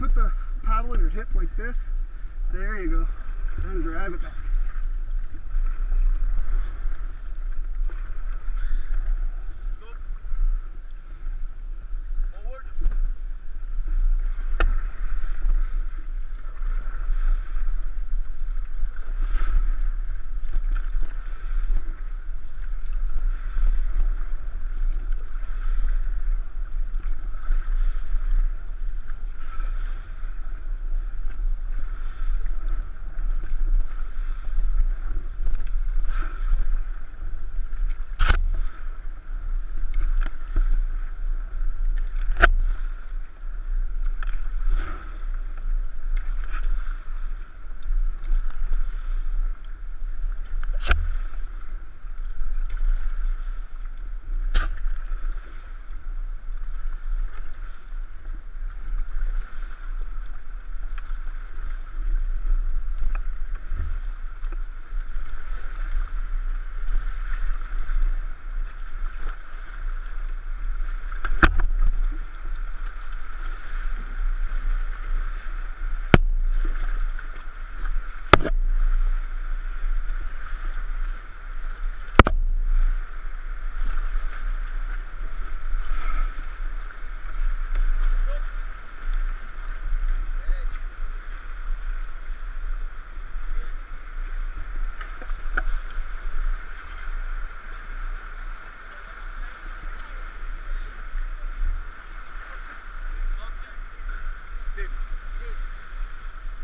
put the paddle in your hip like this, there you go. and drive it back.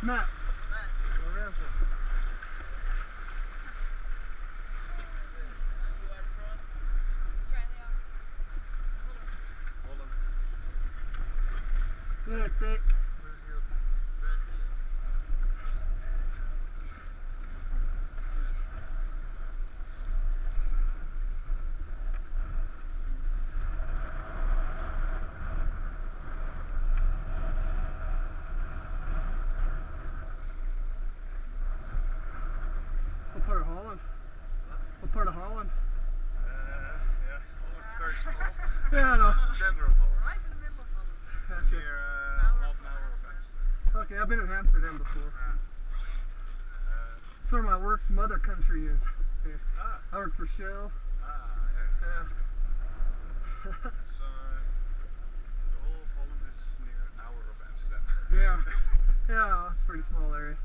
Matt, United States. What part of Holland? What part of Holland? Yeah, I know. Right in the middle of Holland. Gotcha. Okay, I've been in Amsterdam before. That's where my work's mother country is. Yeah. I work for Shell. Yeah. Yeah. Yeah, it's a pretty small area.